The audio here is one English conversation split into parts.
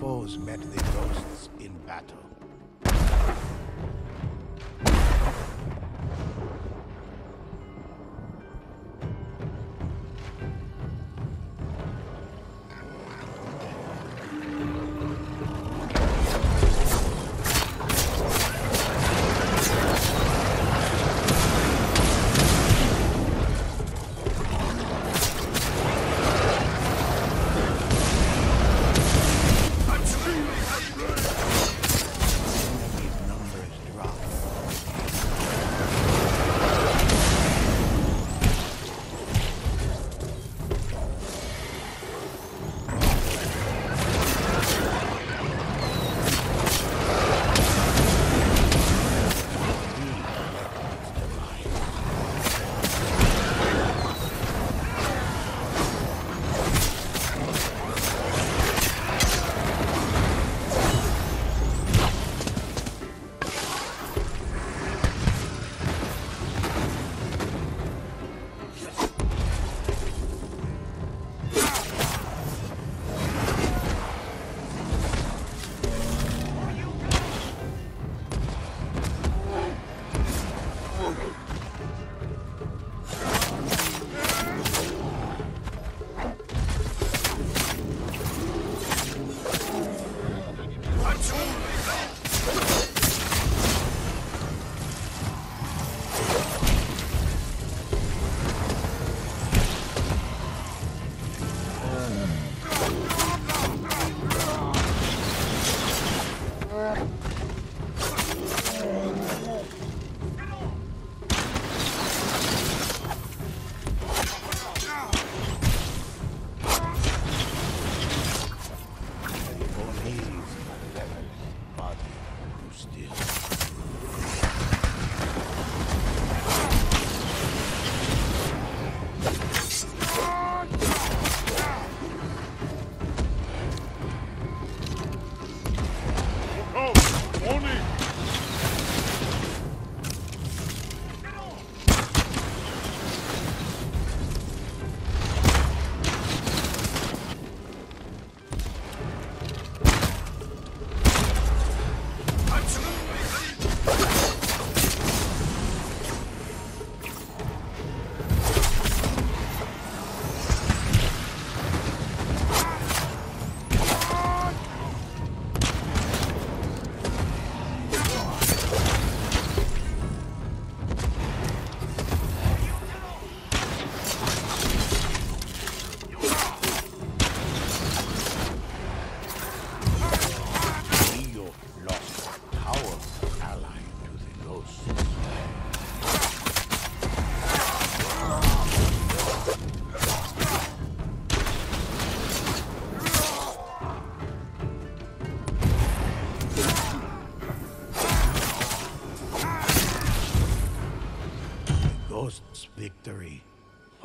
foes met the ghosts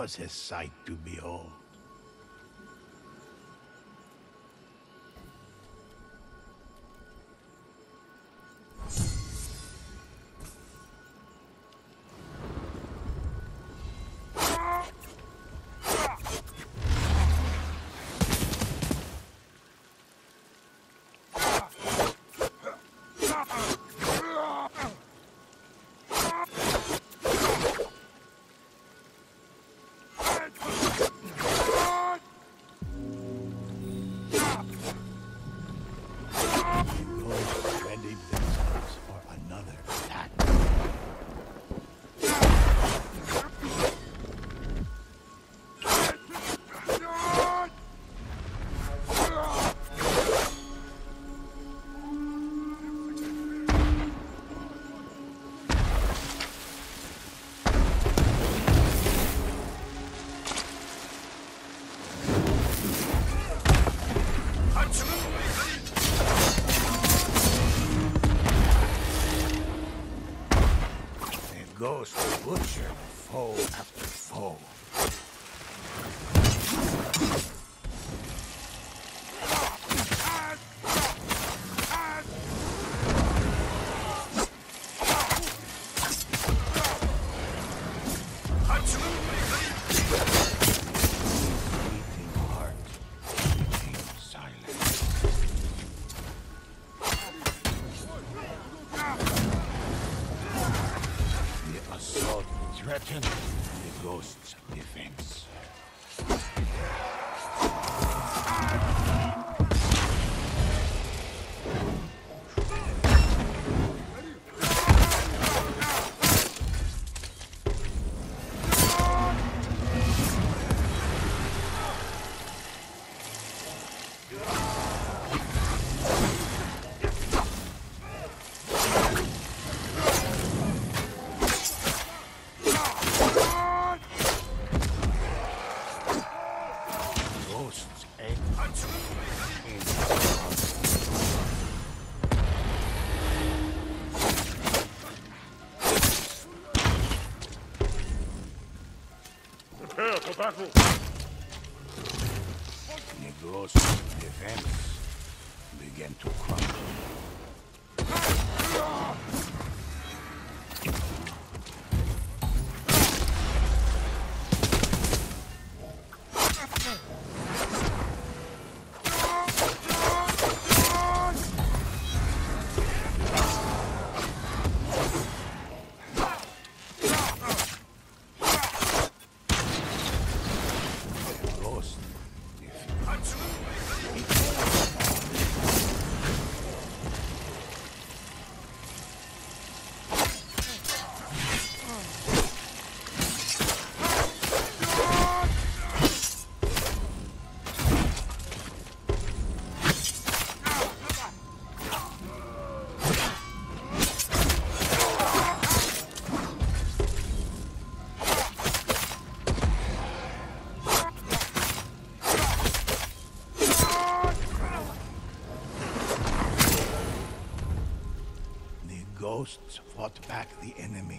was his sight to be? ghosts fought back the enemy.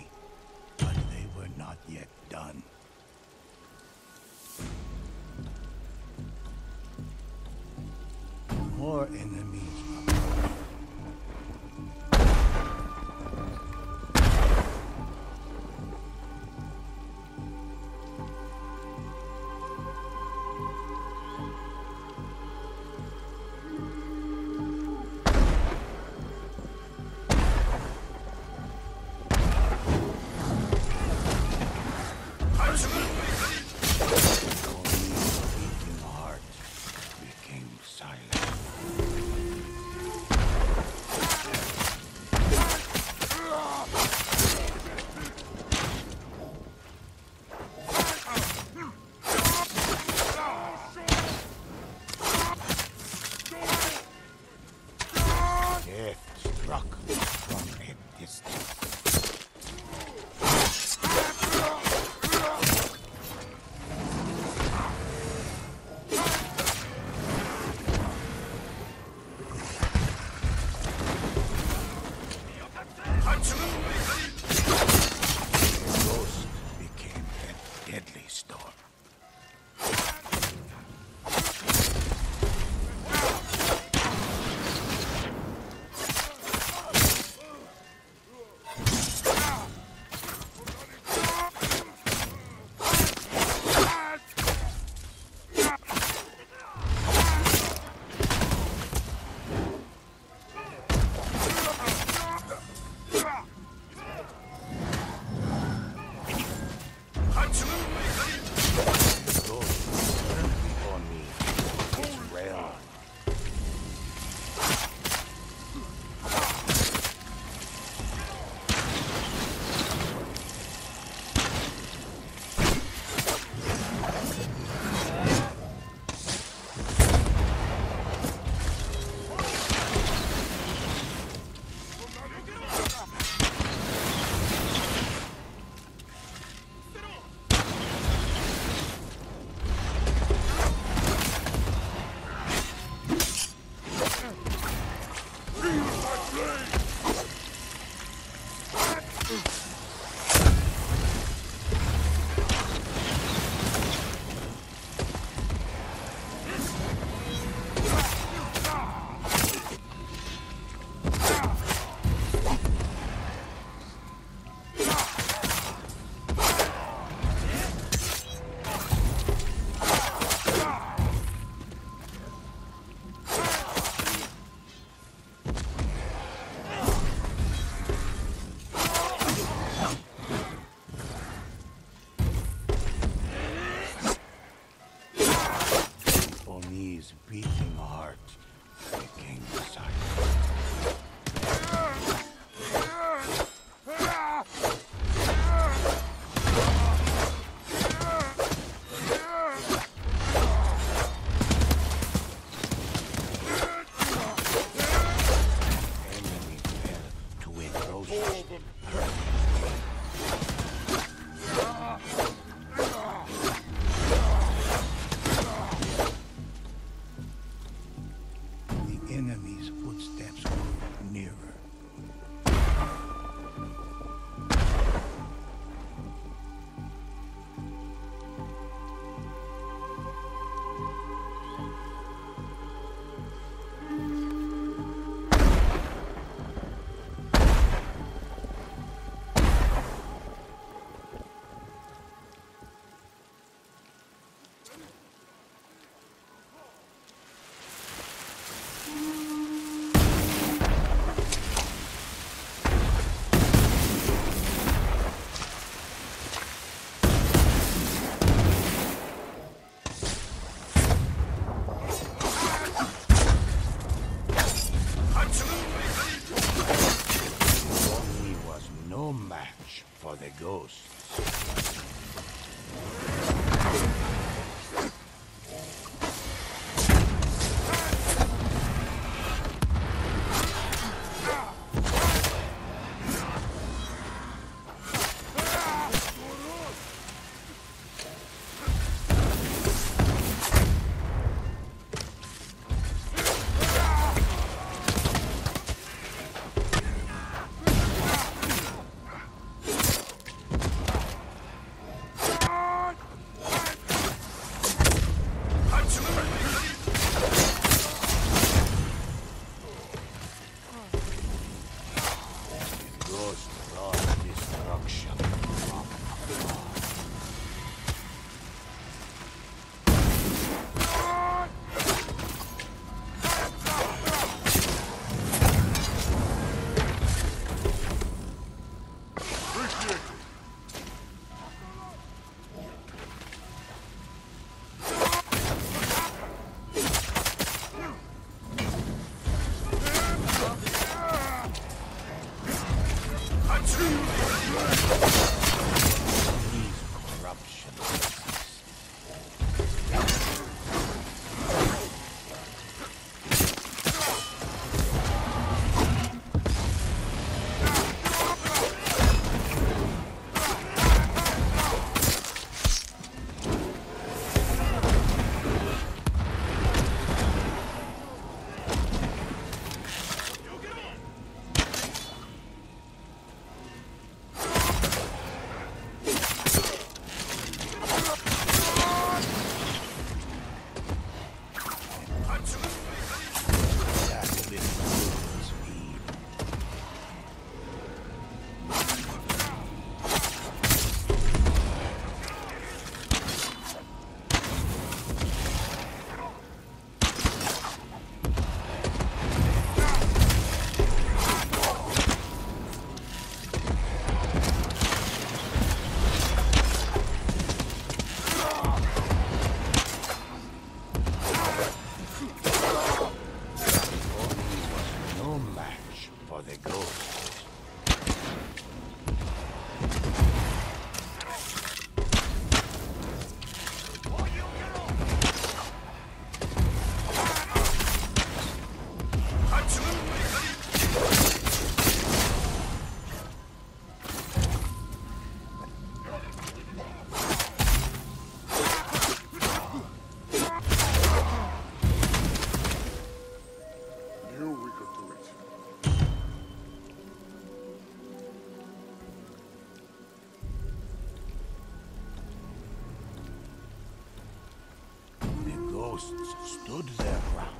Stood their ground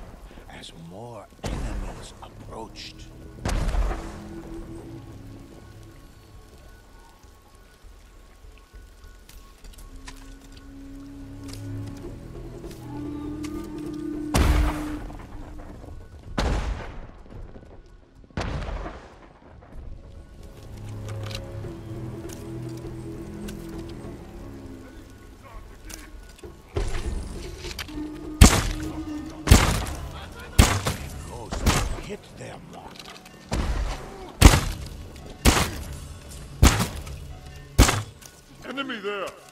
as more enemies approached. There.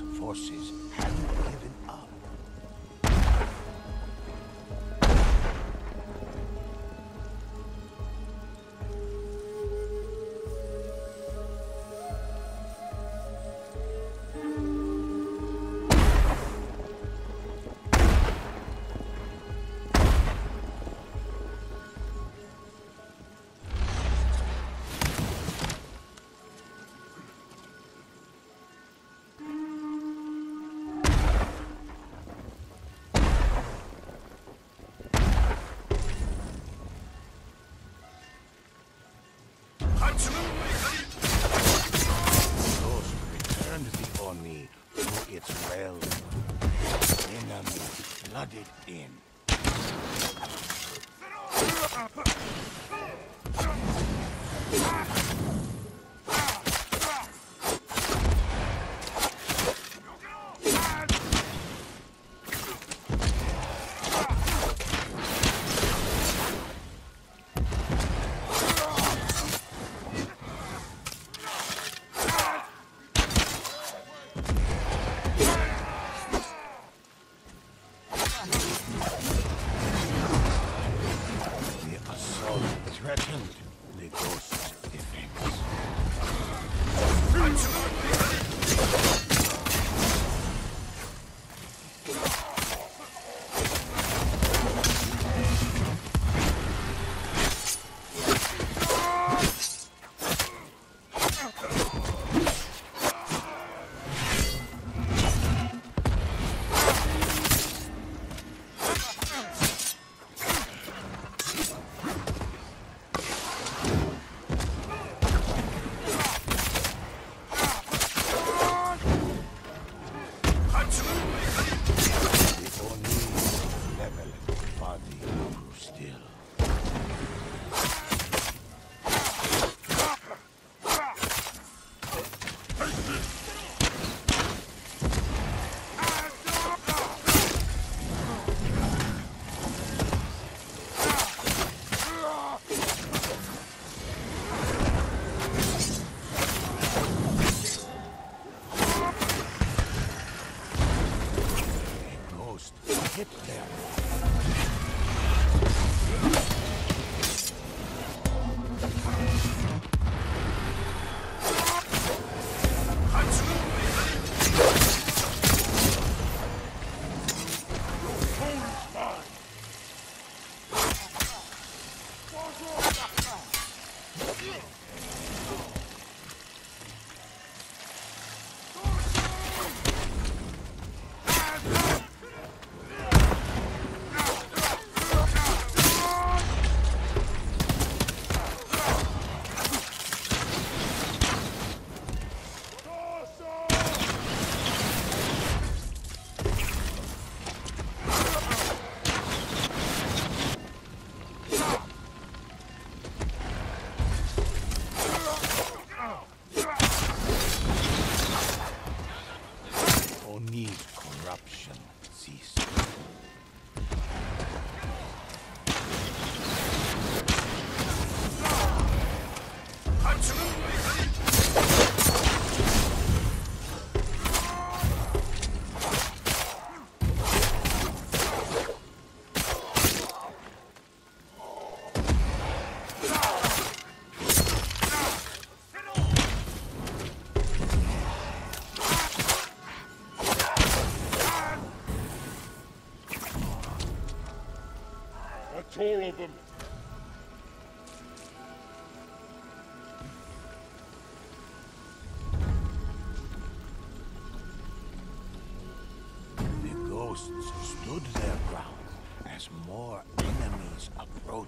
Forces in.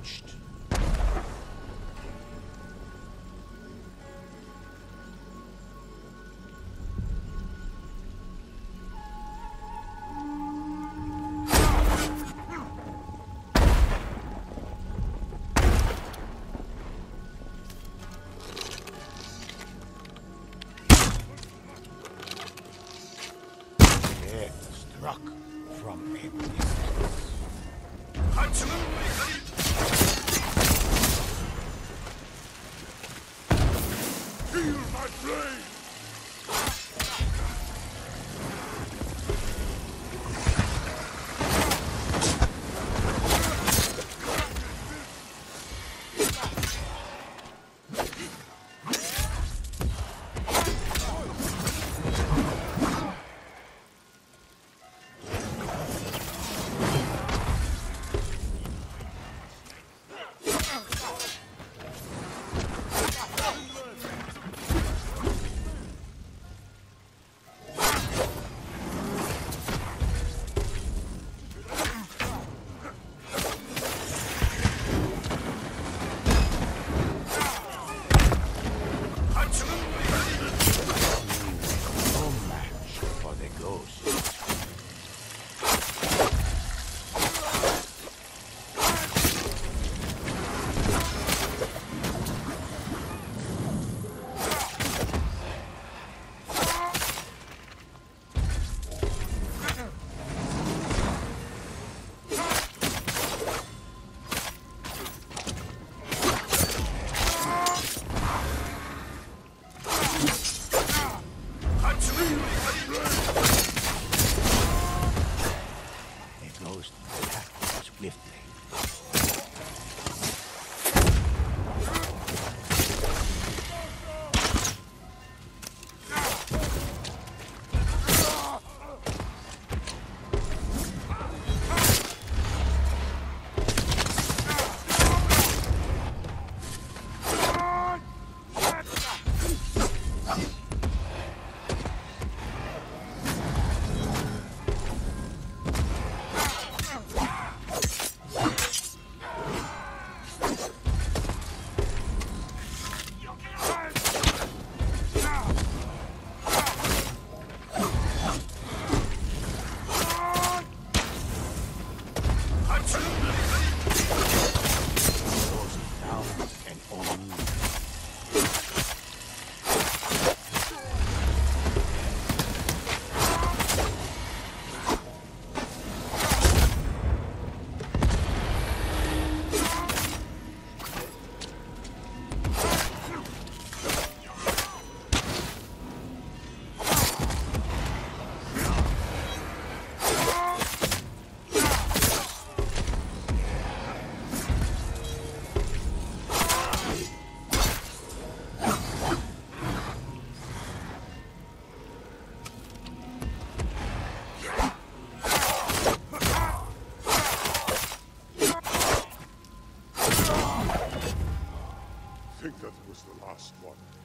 Approached. Was the last one.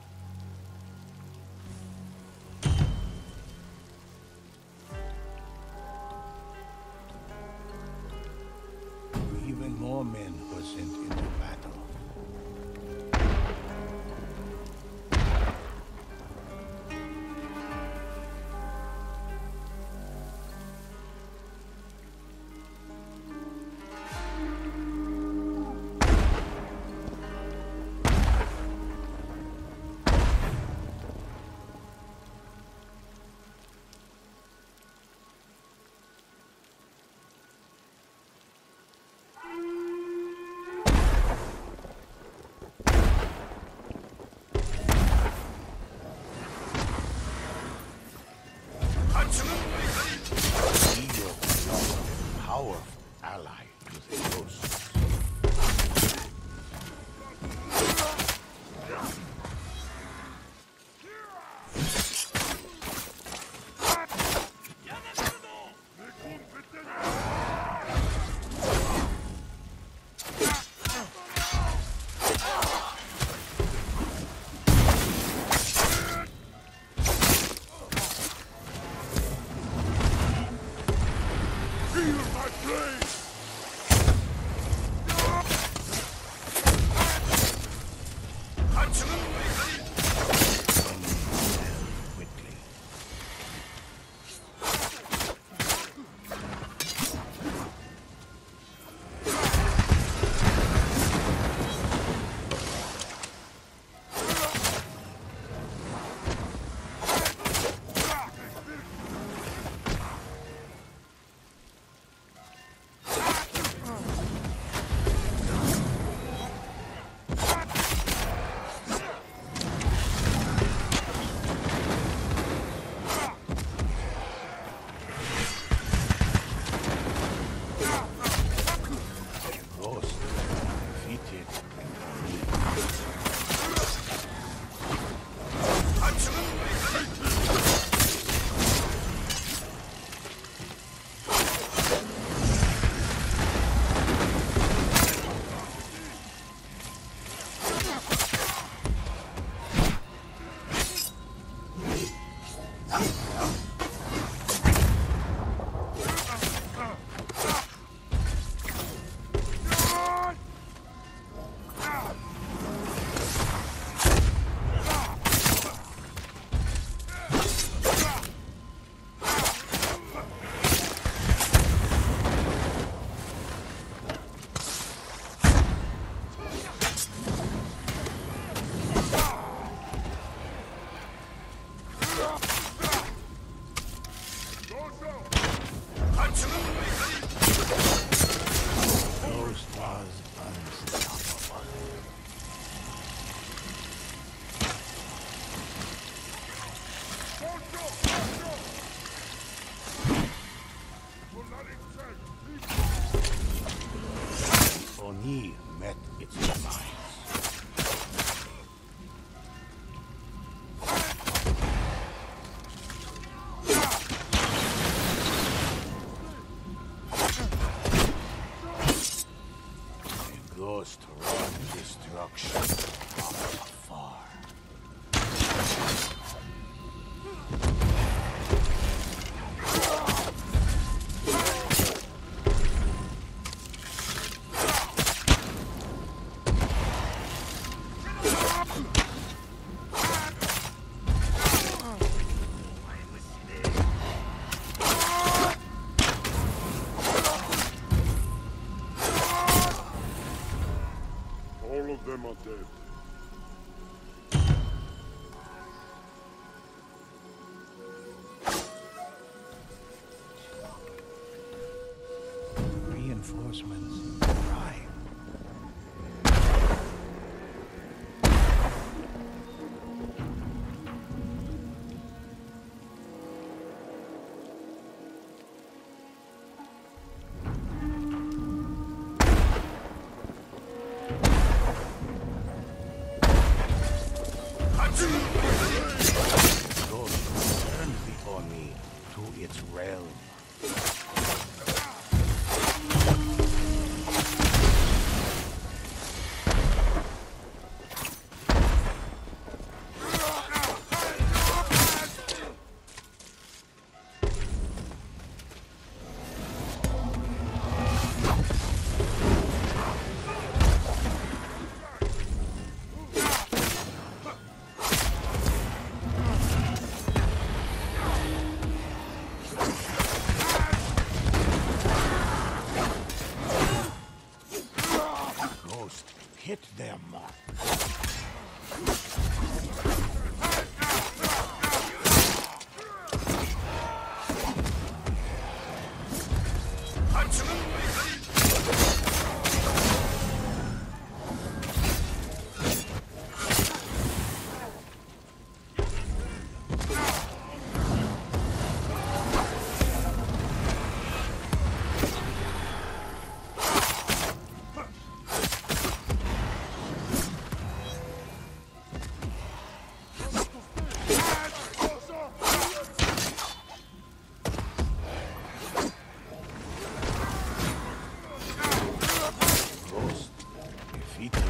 feet.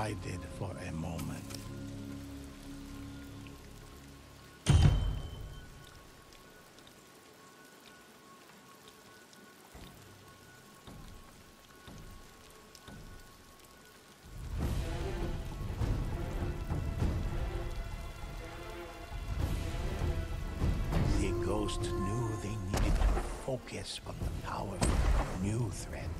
subsided for a moment. The ghost knew they needed to focus on the powerful new threat.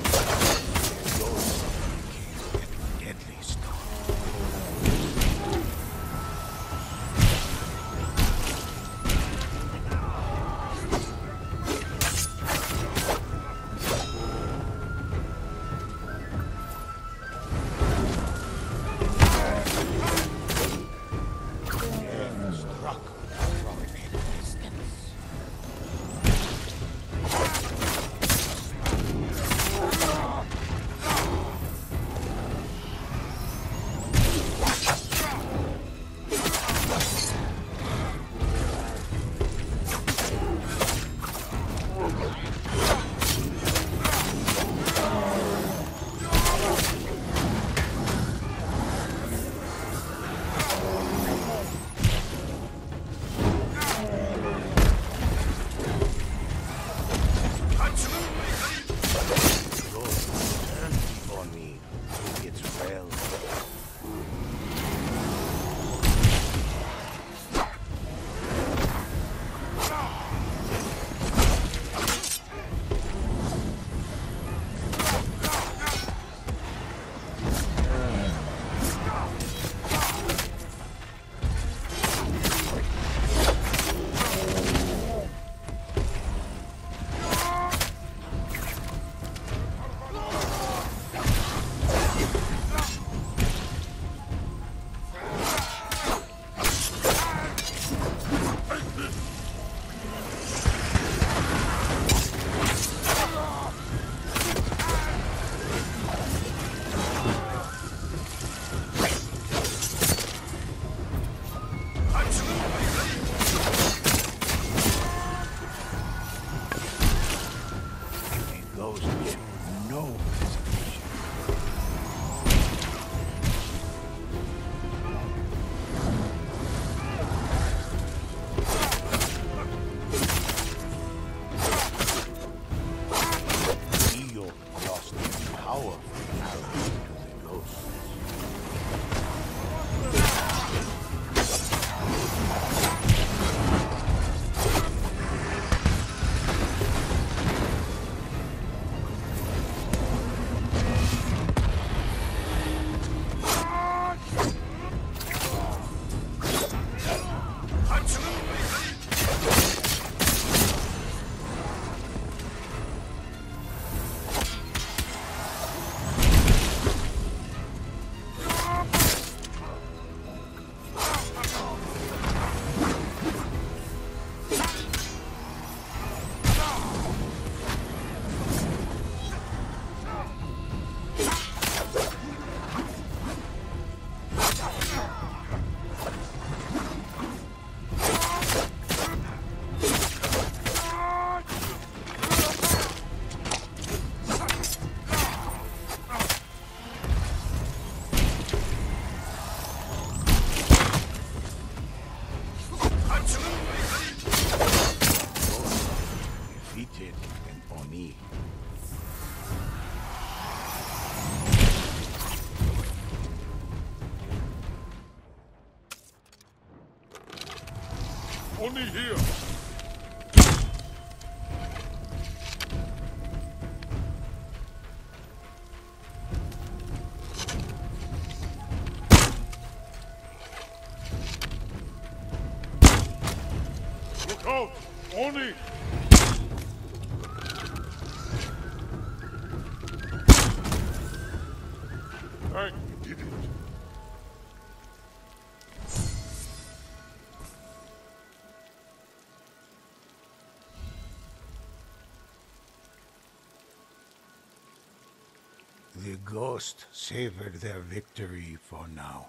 The ghost savored their victory for now,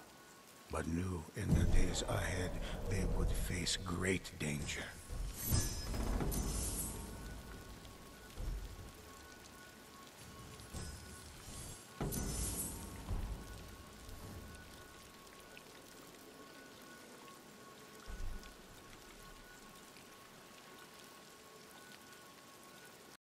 but knew in the days ahead they would face great danger.